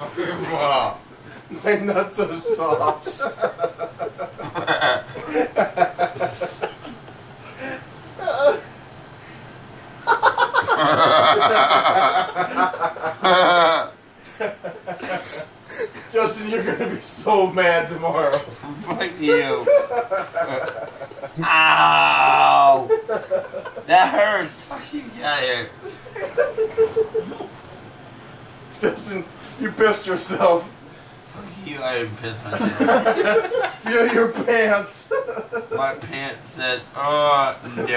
My nuts are soft. Justin, you're gonna be so mad tomorrow. Fuck you. Ow! That hurt. Fuck you, of here. Justin, you pissed yourself. Fuck you, I didn't piss myself. Feel your pants. My pants said, oh, no.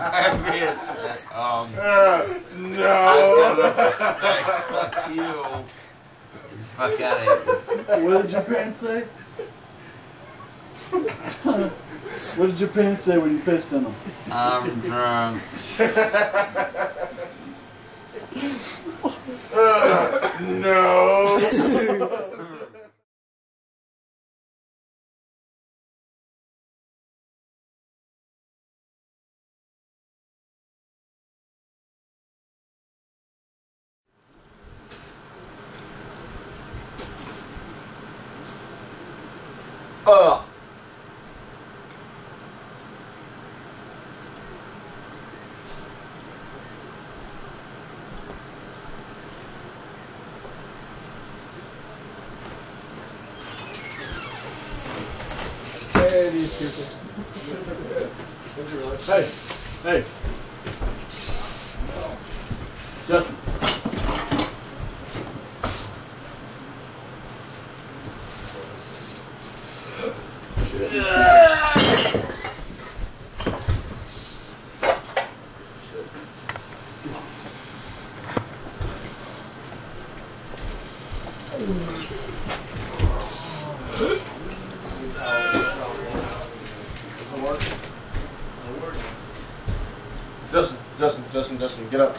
My pants said, um, Uh, I'm no. gonna respect. Fuck you. Get the fuck out of here. What did your pants say? What did your pants say when you pissed in them? I'm drunk. No. Ugh. Hey, these people. Hey, hey. Justin. Justin, Justin, Justin, Justin, get up.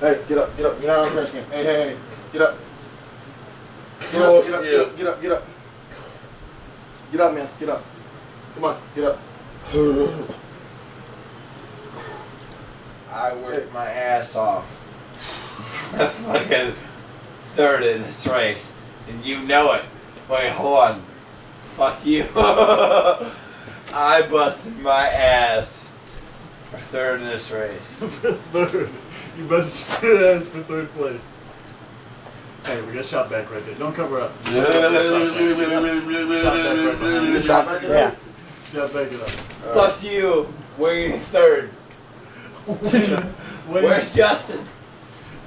Hey, get up, get up. You're not on the trash can. Hey, hey, hey, get up. Get up, get up, get up, get up, get up. Get up, man, get up. Come on, get up. I worked my ass off. fucking third in this race. And you know it. Wait, hold on. Fuck you. I busted my ass for third in this race. third. You busted your ass for third place. Hey, we got shot back right there. Don't cover up. Shot back, shot back right behind. Yeah. Shot back it up. Fuck you. Where you third? Where's Justin?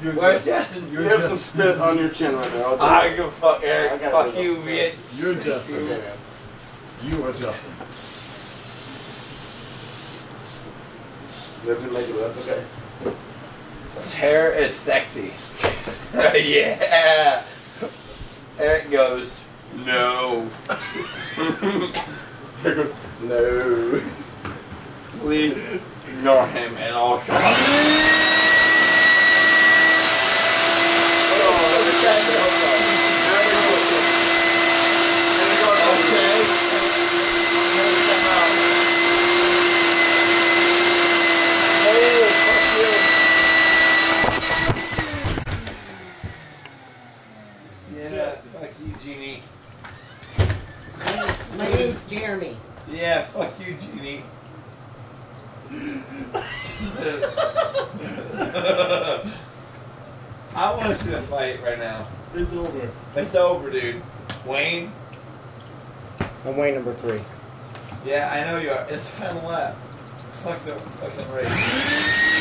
You're Where's Justin. Justin? You have some spit on your chin right now. I'll I give a fuck, Eric. gotta Fuck you, that. bitch. You're Justin. Okay. You are Justin. You have to make it, that's okay. His hair is sexy. yeah. Eric goes, no. Here goes, no. Please ignore him and I'll come fuck you, Genie. My name's Jeremy. Yeah, fuck you, Genie. I want to see the fight right now. It's over. It's over, dude. Wayne? I'm way number three. Yeah, I know you are. It's the final lap. Fuck the fucking race.